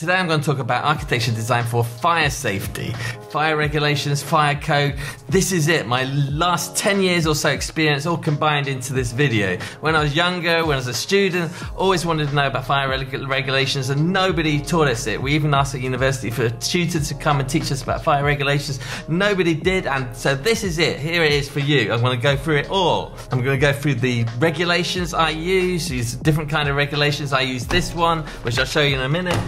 Today I'm going to talk about architecture design for fire safety, fire regulations, fire code. This is it, my last 10 years or so experience all combined into this video. When I was younger, when I was a student, always wanted to know about fire reg regulations and nobody taught us it. We even asked at university for a tutor to come and teach us about fire regulations. Nobody did and so this is it. Here it is for you. I'm going to go through it all. I'm going to go through the regulations I use, these different kind of regulations. I use this one, which I'll show you in a minute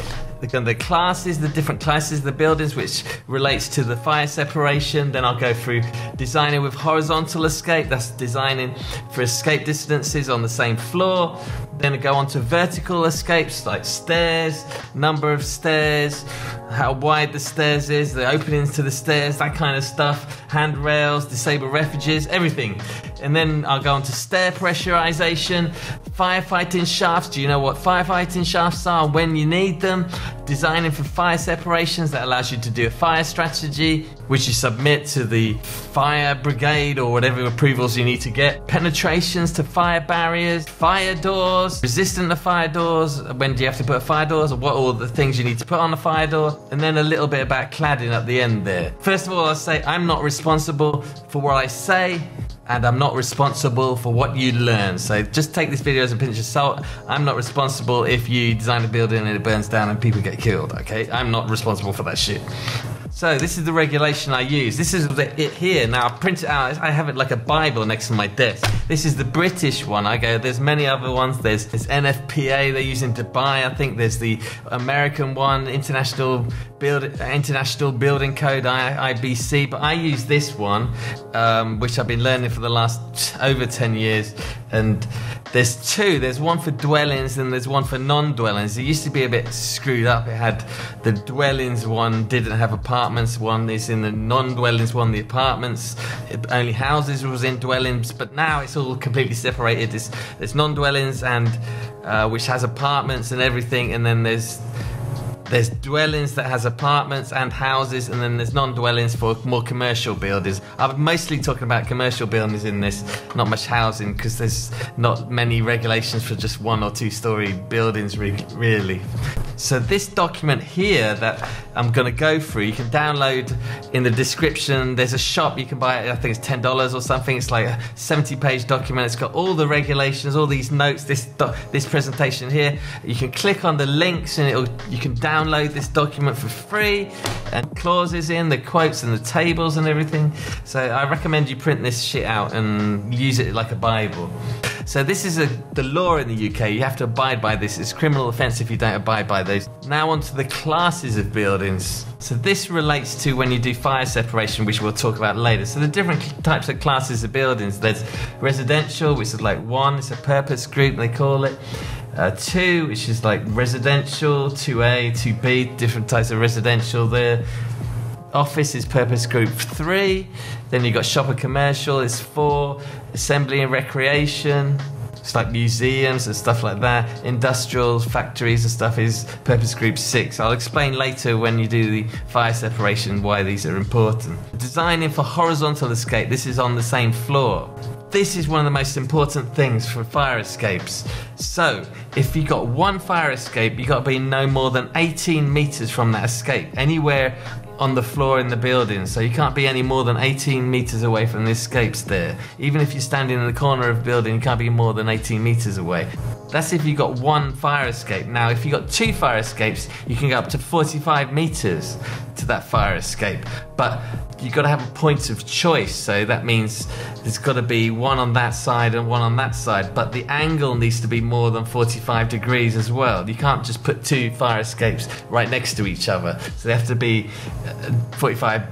the, classes, the different classes of the buildings, which relates to the fire separation. Then I'll go through designing with horizontal escape, that's designing for escape distances on the same floor. Then I go on to vertical escapes like stairs, number of stairs, how wide the stairs is, the openings to the stairs, that kind of stuff, handrails, disabled refuges, everything. And then I'll go on to stair pressurization, firefighting shafts. Do you know what firefighting shafts are when you need them? Designing for fire separations that allows you to do a fire strategy, which you submit to the fire brigade or whatever approvals you need to get. Penetrations to fire barriers, fire doors, resistant to fire doors. When do you have to put fire doors? Or what all the things you need to put on a fire door? And then a little bit about cladding at the end there. First of all, I'll say I'm not responsible for what I say and I'm not responsible for what you learn. So just take this video as a pinch of salt. I'm not responsible if you design a building and it burns down and people get killed, okay? I'm not responsible for that shit. So this is the regulation I use. This is it here. Now I print it out. I have it like a Bible next to my desk. This is the British one. I go, there's many other ones. There's, there's NFPA, they're using Dubai. I think there's the American one, International Build, International Building Code, IBC. But I use this one, um, which I've been learning for the last over 10 years. And there's two. There's one for dwellings and there's one for non-dwellings. It used to be a bit screwed up. It had the dwellings one didn't have apartments. One is in the non-dwellings one, the apartments. It, only houses was in dwellings. But now it's all completely separated. There's, there's non-dwellings and uh, which has apartments and everything, and then there's there's dwellings that has apartments and houses, and then there's non-dwellings for more commercial buildings. I'm mostly talking about commercial buildings in this, not much housing, because there's not many regulations for just one or two story buildings, really. So this document here that I'm going to go through, you can download in the description. There's a shop you can buy it. I think it's ten dollars or something. It's like a 70-page document. It's got all the regulations, all these notes, this this presentation here. You can click on the links and it'll you can download download this document for free and clauses in, the quotes and the tables and everything. So I recommend you print this shit out and use it like a Bible. So this is a, the law in the UK. You have to abide by this. It's criminal offence if you don't abide by those. Now on to the classes of buildings. So this relates to when you do fire separation, which we'll talk about later. So the different types of classes of buildings. There's residential, which is like one, it's a purpose group they call it. Uh, two, which is like residential, 2A, 2B, different types of residential there. Office is purpose group three. Then you've got shop and commercial is four. Assembly and recreation. It's like museums and stuff like that. Industrial factories and stuff is purpose group six. I'll explain later when you do the fire separation why these are important. Designing for horizontal escape. This is on the same floor. This is one of the most important things for fire escapes. So, if you've got one fire escape, you've got to be no more than 18 meters from that escape. Anywhere on the floor in the building, so you can't be any more than 18 meters away from the escapes there. Even if you're standing in the corner of the building, you can't be more than 18 meters away. That's if you've got one fire escape. Now, if you've got two fire escapes, you can go up to 45 meters to that fire escape. But you've got to have a point of choice. So that means there's got to be one on that side and one on that side. But the angle needs to be more than 45 degrees as well. You can't just put two fire escapes right next to each other. So they have to be uh, 45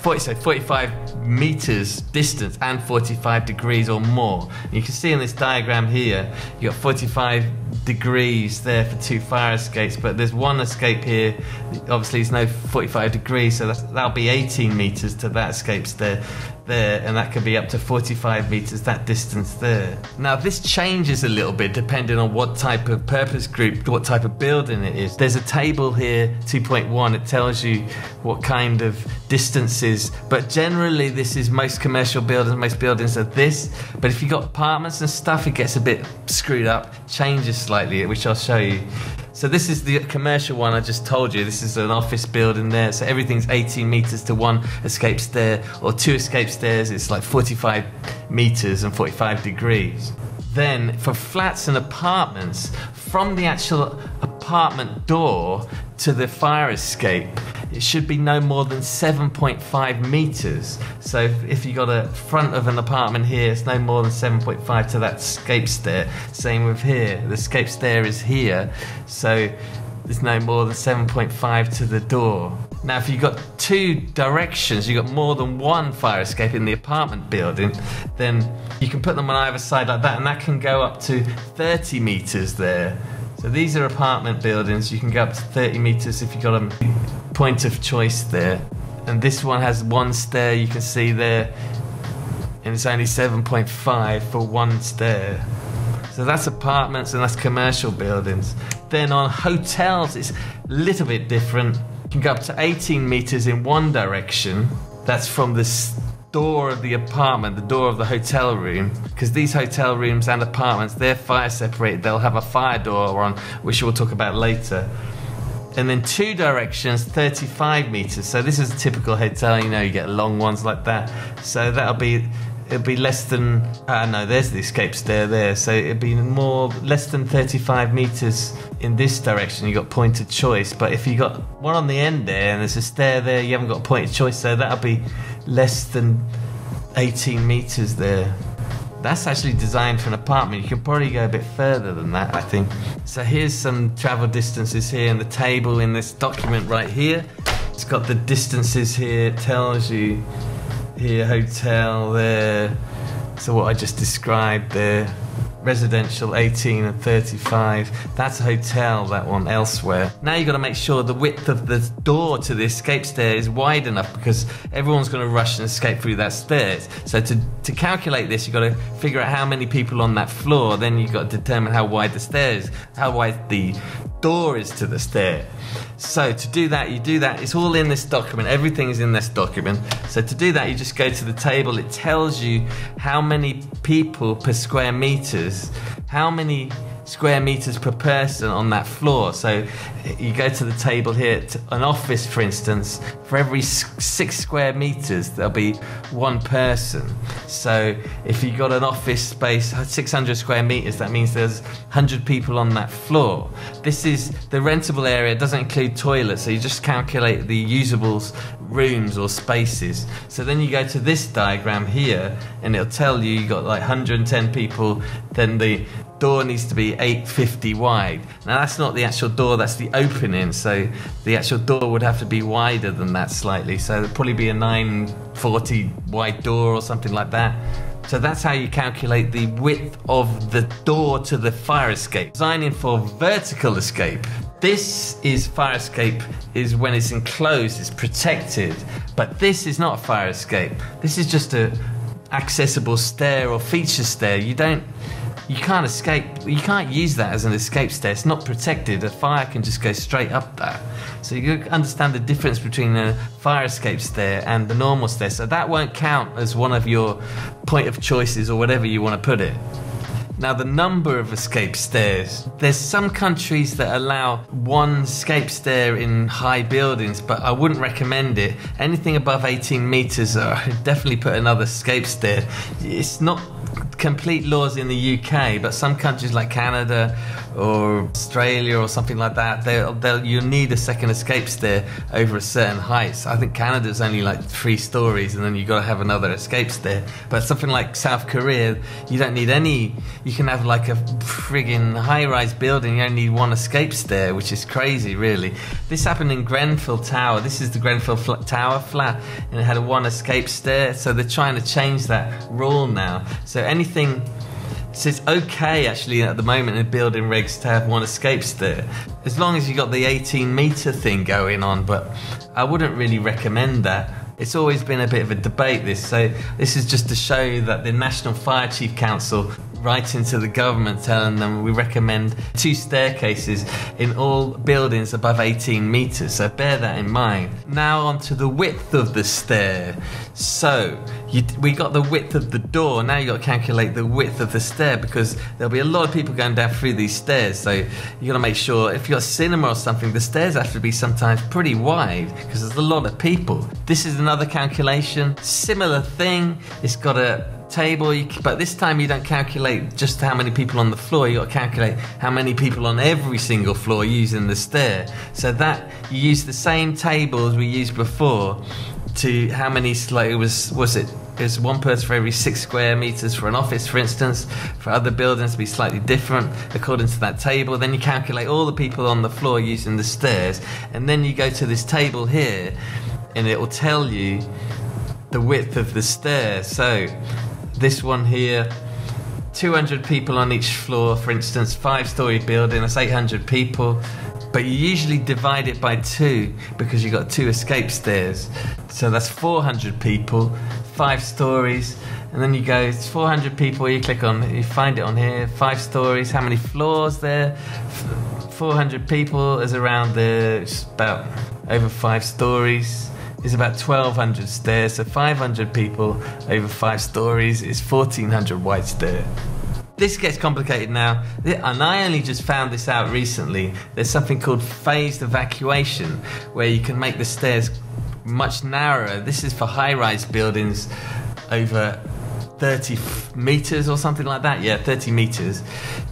40, so 45 meters distance and 45 degrees or more. And you can see in this diagram here, you got 45 degrees there for two fire escapes, but there's one escape here. Obviously, it's no 45 degrees, so that'll be 18 meters to that escape's there, there, and that can be up to 45 meters that distance there. Now, this changes a little bit depending on what type of purpose group, what type of building it is. There's a table here, 2.1. It tells you what kind of distances, but generally, this is most commercial buildings. Most buildings are this, but if you've got apartments and stuff, it gets a bit screwed up, changes slightly, which I'll show you. So this is the commercial one I just told you. This is an office building there. So everything's 18 meters to one escape stair or two escape stairs. It's like 45 meters and 45 degrees. Then for flats and apartments, from the actual apartment door to the fire escape, it should be no more than 7.5 meters. So if, you got a front of an apartment here, it's no more than 7.5 to that escape stair. Same with here. The escape stair is here, so there's no more than 7.5 to the door. Now, if you've got two directions, you've got more than one fire escape in the apartment building, then you can put them on either side like that, and that can go up to 30 meters there. So these are apartment buildings. You can go up to 30 meters if you've got a point of choice there. And this one has one stair you can see there, and it's only 7.5 for one stair. So that's apartments and that's commercial buildings. Then on hotels, it's a little bit different. You can go up to 18 meters in one direction. That's from the door of the apartment, the door of the hotel room, because these hotel rooms and apartments, they're fire separated. They'll have a fire door on, which we'll talk about later. And then two directions, 35 meters. So this is a typical hotel, you know, you get long ones like that. So that'll be it'll be less than uh, no there's the escape stair there so it'd be more less than 35 meters in this direction you got point of choice but if you got one on the end there and there's a stair there you haven't got a point of choice so that'll be less than 18 meters there that's actually designed for an apartment. You can probably go a bit further than that i think. So here's some travel distances here and the table in this document right here. It's got the distances here. It tells you here, hotel there. So what I just described there, residential 18 and 35. That's a hotel, that one elsewhere. Now you've got to make sure the width of the door to the escape stair is wide enough because everyone's going to rush and escape through that stairs. So to, to calculate this, you've got to figure out how many people on that floor. Then you've got to determine how wide the stairs, how wide the door is to the stair. So to do that, you do that, it's all in this document, everything's in this document. So to do that, you just go to the table, it tells you how many people per square meters, how many square meters per person on that floor. So you go to the table here, an office for instance, for every six square meters, there'll be one person. So if you've got an office space, 600 square meters, that means there's 100 people on that floor. This is the rentable area, doesn't include toilets, so you just calculate the usables rooms or spaces. So then you go to this diagram here, and it'll tell you you've got like 110 people, then the door needs to be 850 wide. Now that's not the actual door, that's the opening. So the actual door would have to be wider than that slightly. So it'd probably be a 940 wide door or something like that. So that's how you calculate the width of the door to the fire escape. Designing for vertical escape. This is fire escape is when it's enclosed, it's protected. But this is not a fire escape. This is just a accessible stair or feature stair. You don't you can't escape. You can't use that as an escape stair. It's not protected. A fire can just go straight up that. So you understand the difference between a fire escape stair and the normal stair. So that won't count as one of your point of choices or whatever you want to put it. Now, the number of escape stairs. There's some countries that allow one escape stair in high buildings, but I wouldn't recommend it. Anything above 18 meters, uh, definitely put another escape stair. It's not complete laws in the UK, but some countries like Canada or Australia or something like that, they'll, they'll, you need a second escape stair over a certain height. So I think Canada's only like three stories, and then you've got to have another escape stair. But something like South Korea, you don't need any. You can have like a frigging high-rise building. You only need one escape stair, which is crazy, really. This happened in Grenfell Tower. This is the Grenfell fl Tower flat, and it had a one escape stair. So they're trying to change that rule now. So anything so okay actually at the moment in building regs to have one escape stair, as long as you got the 18 meter thing going on. But I wouldn't really recommend that. It's always been a bit of a debate. This so this is just to show that the National Fire Chief Council writing to the government telling them we recommend two staircases in all buildings above 18 meters. So bear that in mind. Now on to the width of the stair. So you, we got the width of the door. Now you got to calculate the width of the stair because there'll be a lot of people going down through these stairs. So you got to make sure if you're a cinema or something, the stairs have to be sometimes pretty wide because there's a lot of people. This is another calculation. Similar thing. It's got a table, but this time you don't calculate just how many people on the floor. You got to calculate how many people on every single floor using the stair. So that you use the same table as we used before to how many. Like it was was it? it is one person for every six square meters for an office, for instance. For other buildings, to be slightly different according to that table. Then you calculate all the people on the floor using the stairs, and then you go to this table here, and it will tell you the width of the stairs. So this one here, 200 people on each floor, for instance, five story building, that's 800 people. But you usually divide it by two because you've got two escape stairs. So that's 400 people, five stories, and then you go, it's 400 people, you click on, you find it on here, five stories, how many floors there? 400 people is around the, about over five stories is about 1,200 stairs, so 500 people over five stories is 1,400 wide stair. This gets complicated now, and I only just found this out recently. There's something called phased evacuation, where you can make the stairs much narrower. This is for high rise buildings over 30 meters or something like that. Yeah, 30 meters.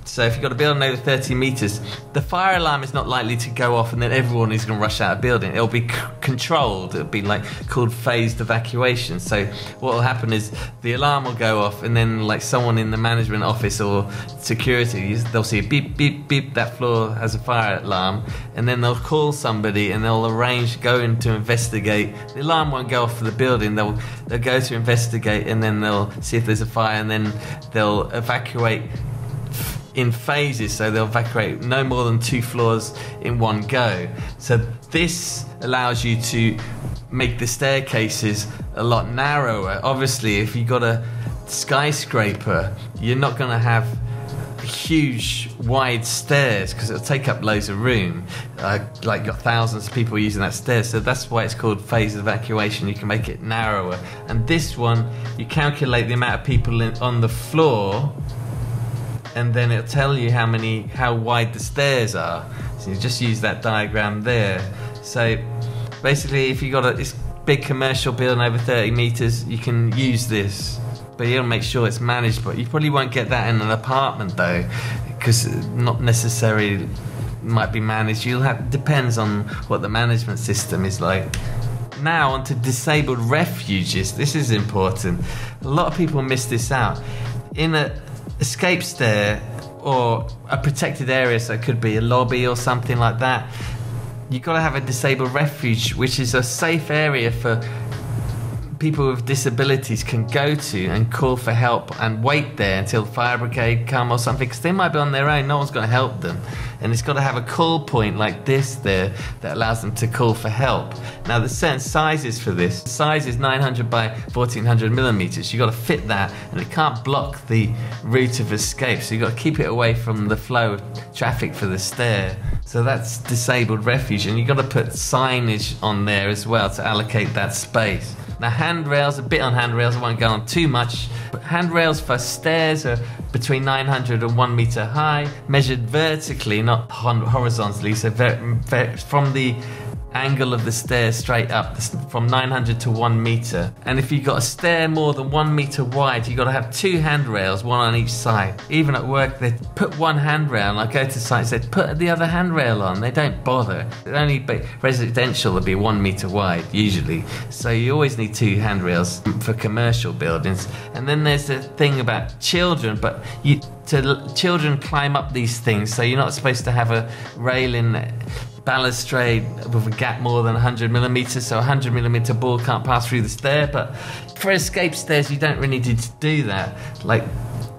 So if you've got a building over 30 meters, the fire alarm is not likely to go off and then everyone is going to rush out of building. It'll be c- controlled. It'll be like called phased evacuation. So what will happen is the alarm will go off and then like someone in the management office or security, they'll see beep, beep, beep, that floor has a fire alarm. And then they'll call somebody and they'll arrange going to investigate. The alarm won't go off for the building. They'll, they'll go to investigate and then they'll see if there's a fire and then they'll evacuate in phases, so they'll evacuate no more than two floors in one go. So this allows you to make the staircases a lot narrower. Obviously, if you've got a skyscraper, you're not going to have huge wide stairs because it'll take up loads of room uh, like got thousands of people using that stairs so that's why it's called phased evacuation you can make it narrower and this one you calculate the amount of people in, on the floor and then it'll tell you how many how wide the stairs are. So you just use that diagram there. So basically if you got a this big commercial building over 30 meters you can use this but you gotta make sure it's managed but you probably won't get that in an apartment though because not necessarily might be managed. You'll have depends on what the management system is like. Now onto disabled refuges. This is important. A lot of people miss this out. In a escape stair or a protected area, so it could be a lobby or something like that. You've got to have a disabled refuge, which is a safe area for people with disabilities can go to and call for help and wait there until the fire brigade come or something because they might be on their own. No one's going to help them. And it's got to have a call point like this there that allows them to call for help. Now there's certain sizes for this. The size is 900 by 1400 millimeters. You've got to fit that and it can't block the route of escape. So you've got to keep it away from the flow of traffic for the stair. So that's disabled refuge and you've got to put signage on there as well to allocate that space now handrails, a bit on handrails, I won't go on too much, but handrails for stairs are between 900 and 1 meter high, measured vertically, not horizontally, so from the angle of the stairs straight up from 900 to 1 meter. And if you've got a stair more than 1 meter wide, you've got to have two handrails, one on each side. Even at work, they put one handrail, and I go to sites, they put the other handrail on. They don't bother. It only be residential would be 1 meter wide, usually. So you always need two handrails for commercial buildings. And then there's the thing about children, but you to children climb up these things, so you're not supposed to have a railing balustrade with a gap more than 100 millimeters, so a 100 millimeter ball can't pass through the stair. But for escape stairs, you don't really need to do that. Like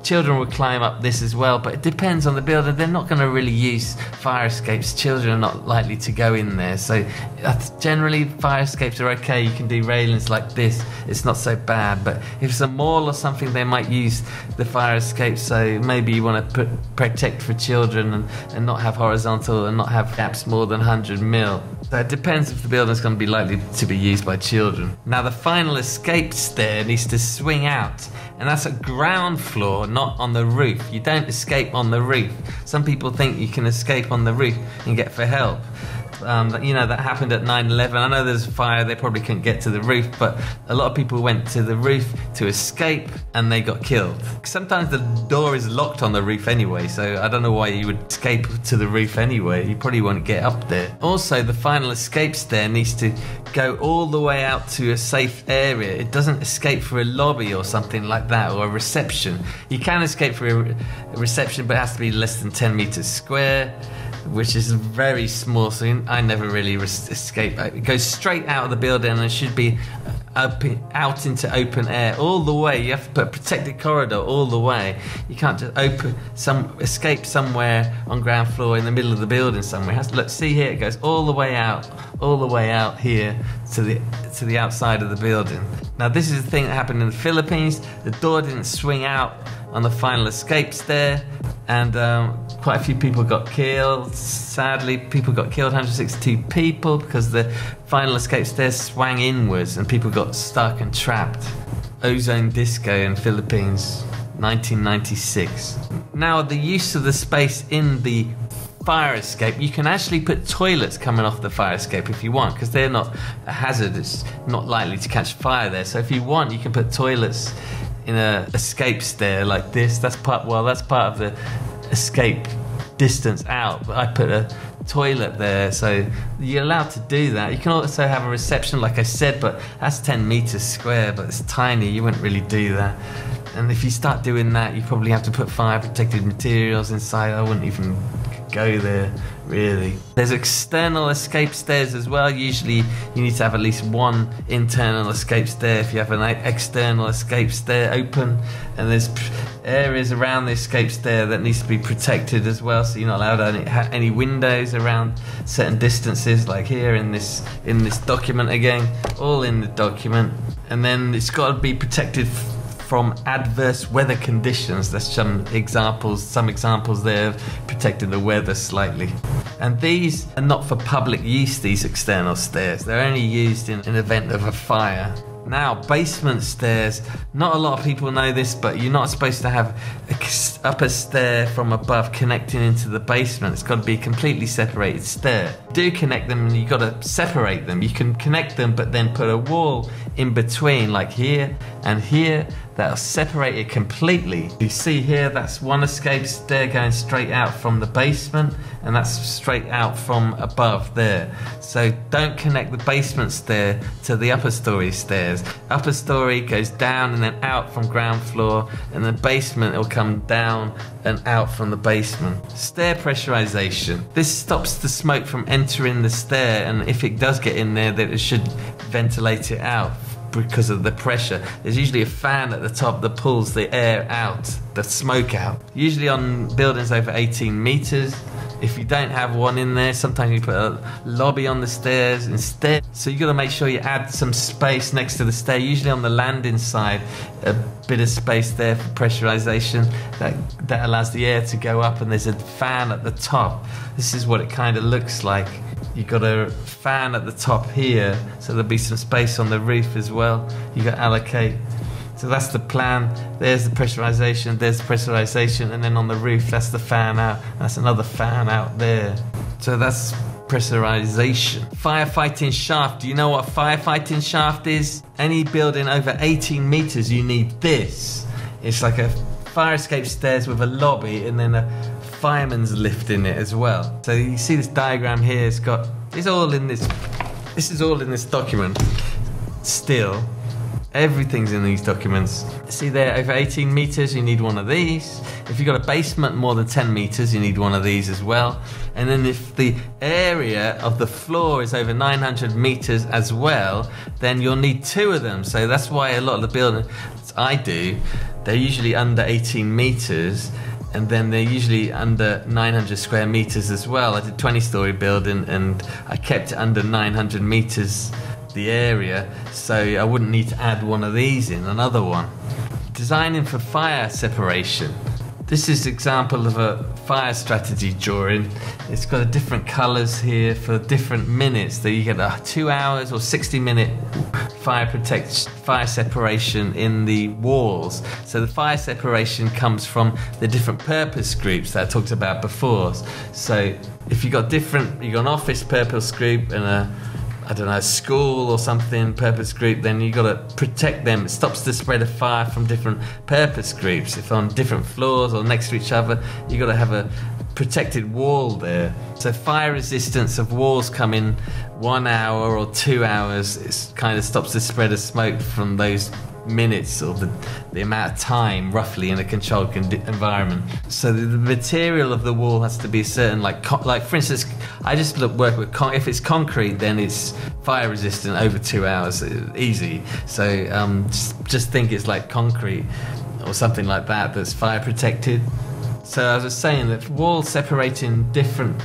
Children will climb up this as well, but it depends on the builder. They're not going to really use fire escapes. Children are not likely to go in there. So uh, generally, fire escapes are okay. You can do railings like this. It's not so bad. But if it's a mall or something, they might use the fire escape. So maybe you want to put, protect for children and, and not have horizontal and not have gaps more than 100 mil. It depends if the building's going to be likely to be used by children. Now the final escape stair needs to swing out and that's a ground floor, not on the roof. You don't escape on the roof. Some people think you can escape on the roof and get for help. Um, you know, that happened at 9 11. I know there's a fire, they probably couldn't get to the roof, but a lot of people went to the roof to escape and they got killed. Sometimes the door is locked on the roof anyway, so I don't know why you would escape to the roof anyway. You probably won't get up there. Also, the final escape stair needs to go all the way out to a safe area. It doesn't escape for a lobby or something like that or a reception. You can escape for a, reception, but it has to be less than 10 meters square which is very small, so I never really escape. It goes straight out of the building and it should be up, out into open air all the way. You have to put a protected corridor all the way. You can't just open some escape somewhere on ground floor in the middle of the building somewhere. has look. See here, it goes all the way out, all the way out here to the to the outside of the building. Now this is the thing that happened in the Philippines. The door didn't swing out on the final escape stair, and um, quite a few people got killed. Sadly, people got killed, 162 people, because the final escape stairs swung inwards and people got stuck and trapped. Ozone Disco in Philippines, 1996. Now, the use of the space in the fire escape, you can actually put toilets coming off the fire escape if you want, because they're not a hazard. It's not likely to catch fire there. So if you want, you can put toilets in a escape stair like this. That's part. Well, that's part of the escape distance out. But I put a toilet there, so you're allowed to do that. You can also have a reception, like I said, but that's 10 meters square, but it's tiny. You wouldn't really do that. And if you start doing that, you probably have to put fire protected materials inside. I wouldn't even go there, really. There's external escape stairs as well. Usually, you need to have at least one internal escape stair if you have an external escape stair open. And there's areas around the escape stair that needs to be protected as well. So you're not allowed any, any windows around certain distances, like here in this in this document again, all in the document. And then it's got to be protected from adverse weather conditions. There's some examples, some examples there of protecting the weather slightly. And these are not for public use, these external stairs. They're only used in an event of a fire. Now, basement stairs, not a lot of people know this, but you're not supposed to have a upper stair from above connecting into the basement. It's got to be a completely separated stair. Do connect them and you've got to separate them. You can connect them, but then put a wall in between, like here and here, that'll separate it completely. You see here, that's one escape stair going straight out from the basement, and that's straight out from above there. So don't connect the basement stair to the upper story stairs. Upper story goes down and then out from ground floor, and the basement will come down and out from the basement. Stair pressurization. This stops the smoke from entering the stair, and if it does get in there, then it should ventilate it out because of the pressure. There's usually a fan at the top that pulls the air out, the smoke out. Usually on buildings over 18 meters. If you don't have one in there, sometimes you put a lobby on the stairs instead. So you got to make sure you add some space next to the stair. Usually on the landing side, a bit of space there for pressurization that that allows the air to go up, and there's a fan at the top. This is what it kind of looks like you got a fan at the top here, so there'll be some space on the roof as well. You've got allocate. So that's the plan. There's the pressurization, there's the pressurization, and then on the roof, that's the fan out. That's another fan out there. So that's pressurization. Firefighting shaft. Do you know what firefighting shaft is? Any building over 18 meters, you need this. It's like a fire escape stairs with a lobby and then a fireman's lift in it as well. So you see this diagram here, it's got, it's all in this, this is all in this document still. Everything's in these documents. See there, over 18 meters, you need one of these. If you've got a basement more than 10 meters, you need one of these as well. And then if the area of the floor is over 900 meters as well, then you'll need two of them. So that's why a lot of the buildings I do, they're usually under 18 meters and then they're usually under 900 square meters as well. I did 20 story building and I kept under 900 meters the area, so I wouldn't need to add one of these in, another one. Designing for fire separation. This is example of a fire strategy drawing. It's got a different colors here for different minutes. That you get a two hours or 60 minute fire protect fire separation in the walls. So the fire separation comes from the different purpose groups that I talked about before. So if you've got different, you've got an office purpose group and a I don't know, school or something, purpose group, then you've got to protect them. It stops the spread of fire from different purpose groups. If on different floors or next to each other, you've got to have a protected wall there. So fire resistance of walls coming one hour or two hours, it kind of stops the spread of smoke from those minutes or the, the amount of time roughly in a controlled con- environment. So the, the, material of the wall has to be certain, like co- like for instance, I just look, work with con- if it's concrete, then it's fire resistant over two hours, easy. So um, just, just think it's like concrete or something like that that's fire protected. So I was saying that walls separating different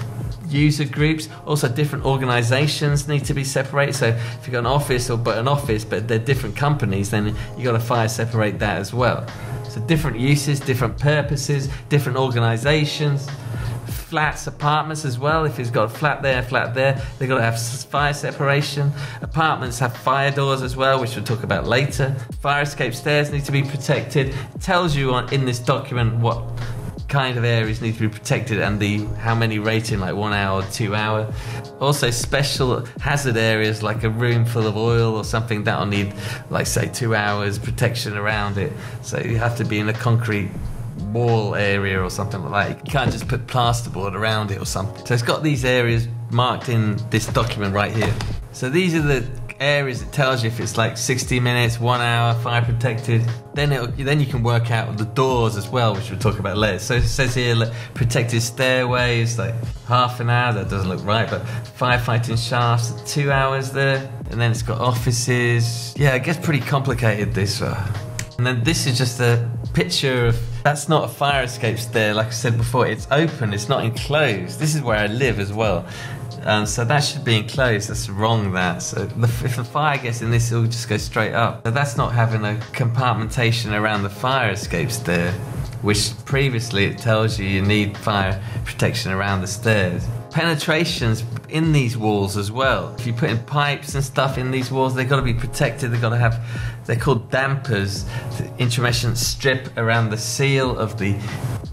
user groups. Also, different organizations need to be separated. So, if you've got an office or but an office, but they're different companies, then you've got to fire separate that as well. So, different uses, different purposes, different organizations. Flats, apartments as well. If it's got a flat there, flat there, they've got to have fire separation. Apartments have fire doors as well, which we'll talk about later. Fire escape stairs need to be protected. It tells you on, in this document what kind of areas need to be protected and the how many rating like one hour two hour. Also special hazard areas like a room full of oil or something that'll need like say two hours protection around it. So you have to be in a concrete wall area or something like that. You can't just put plasterboard around it or something. So it's got these areas marked in this document right here. So these are the areas it tells you if it's like 60 minutes, one hour, fire protected. Then it then you can work out the doors as well, which we'll talk about later. So it says here like, protected stairways, like half an hour. That doesn't look right, but firefighting shafts, two hours there, and then it's got offices. Yeah, it gets pretty complicated this. Uh, and then this is just a picture of that's not a fire escape stair like i said before it's open it's not enclosed this is where i live as well um, so that should be enclosed. That's wrong. That so the, if the fire gets in this, it'll just go straight up. But that's not having a compartmentation around the fire escapes there, which previously it tells you you need fire protection around the stairs. Penetrations in these walls as well. If you put in pipes and stuff in these walls, they've got to be protected. They've got to have. They're called dampers. The intumescent strip around the seal of the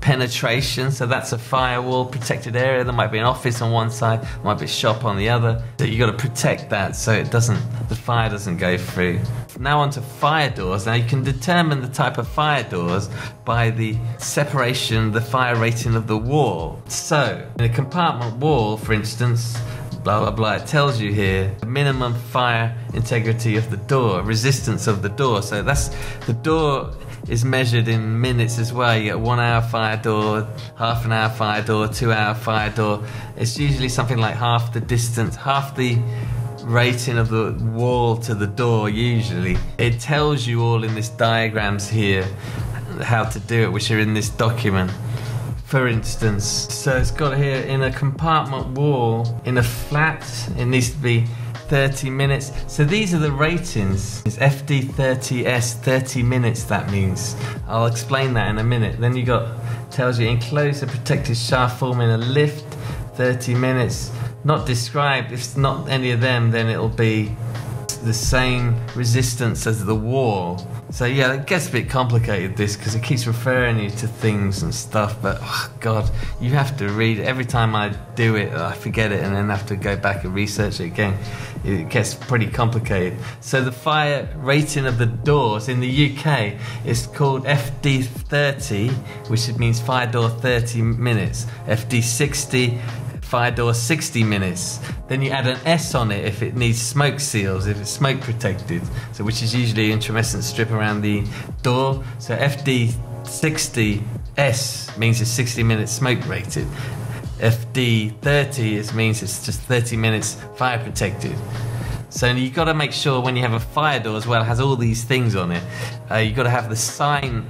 penetration. So that's a firewall protected area. There might be an office on one side, might be a shop on the other. So you've got to protect that so it doesn't, the fire doesn't go through. Now onto fire doors. Now you can determine the type of fire doors by the separation, the fire rating of the wall. So in a compartment wall, for instance, blah blah blah. It tells you here minimum fire integrity of the door, resistance of the door. So that's the door is measured in minutes as well. You get one hour fire door, half an hour fire door, two hour fire door. It's usually something like half the distance, half the rating of the wall to the door usually. It tells you all in this diagrams here how to do it, which are in this document. For instance, so it's got here in a compartment wall, in a flat, it needs to be 30 minutes. So these are the ratings. It's FD30S, 30 minutes that means. I'll explain that in a minute. Then you got, tells you enclosed a protected shaft forming a lift, 30 minutes. Not described, if it's not any of them, then it'll be the same resistance as the wall. So yeah, it gets a bit complicated this because it keeps referring you to things and stuff. But oh God, you have to read every time I do it. I forget it and then have to go back and research it again. It gets pretty complicated. So the fire rating of the doors in the UK is called FD30, which means fire door 30 minutes. FD60 fire door 60 minutes. Then you add an S on it if it needs smoke seals, if it's smoke protected. So which is usually intumescent strip around the door. So FD 60S means it's 60 minutes smoke rated. FD 30 is means it's just 30 minutes fire protected. So you've got to make sure when you have a fire door as well, it has all these things on it. Uh, you've got to have the sign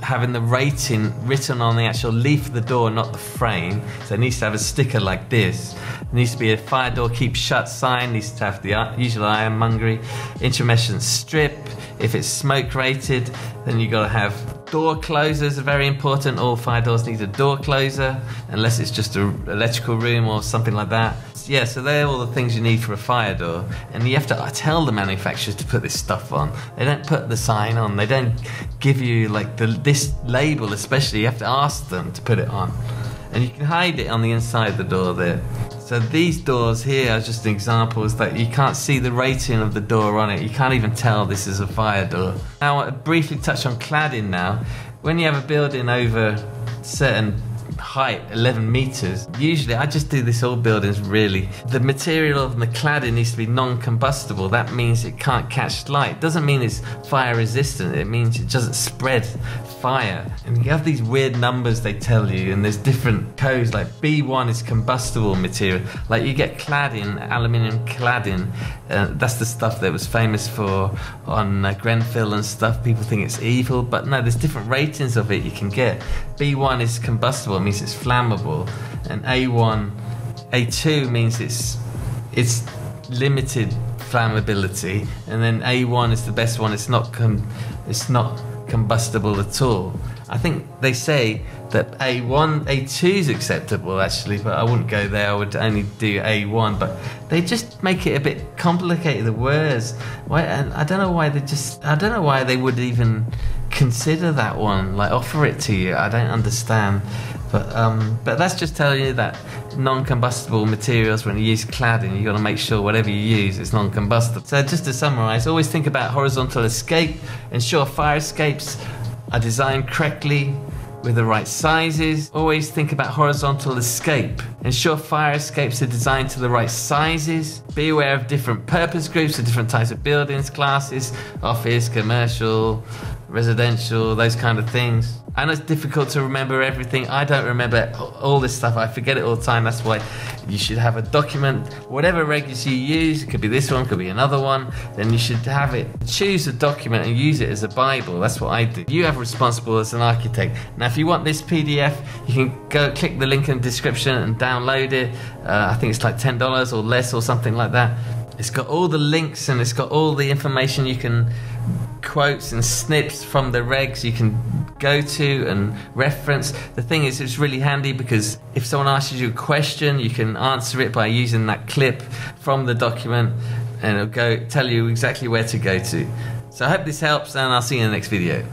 having the rating written on the actual leaf of the door, not the frame. So it needs to have a sticker like this. It needs to be a fire door keep shut sign, needs to have the uh, usual ironmongery, intumescent strip. If it's smoke rated, then you've got to have door closers are very important. All fire doors need a door closer, unless it's just an electrical room or something like that. Yeah, so they're all the things you need for a fire door. And you have to tell the manufacturers to put this stuff on. They don't put the sign on. They don't give you like the this label especially. You have to ask them to put it on. And you can hide it on the inside of the door there. So these doors here are just examples that you can't see the rating of the door on it. You can't even tell this is a fire door. Now, I briefly touch on cladding now. When you have a building over certain height, 11 meters. Usually, I just do this all buildings really. The material of the cladding needs to be non-combustible. That means it can't catch light. It doesn't mean it's fire resistant. It means it doesn't spread fire. And you have these weird numbers they tell you, and there's different codes. Like B1 is combustible material. Like you get cladding, aluminium cladding. Uh, that's the stuff that was famous for on uh, Grenfell and stuff. People think it's evil, but no, there's different ratings of it you can get. B1 is combustible, it means it's flammable, and A1, A2 means it's it's limited flammability, and then A1 is the best one. It's not com- it's not combustible at all. I think they say that A1, A2 is acceptable actually, but I wouldn't go there. I would only do A1. But they just make it a bit complicated. The words, why? And I don't know why they just. I don't know why they would even consider that one, like offer it to you. I don't understand. But um, but that's just telling you that non-combustible materials when you use cladding, you've got to make sure whatever you use is non-combustible. So just to summarise, always think about horizontal escape. Ensure fire escapes are designed correctly with the right sizes. Always think about horizontal escape. Ensure fire escapes are designed to the right sizes. Be aware of different purpose groups for different types of buildings, classes, office, commercial, residential, those kind of things. Know it's difficult to remember everything. I don't remember all this stuff. I forget it all the time. That's why you should have a document. Whatever regs you use, it could be this one, could be another one, then you should have it. Choose a document and use it as a Bible. That's what I do. You have responsible as an architect. Now, if you want this PDF, you can go click the link in the description and download it. Uh, I think it's like $10 or less or something like that. It's got all the links and it's got all the information you can quotes and snips from the regs you can go to and reference. The thing is, it's really handy because if someone asks you a question, you can answer it by using that clip from the document and it'll go tell you exactly where to go to. So I hope this helps and I'll see you in the next video.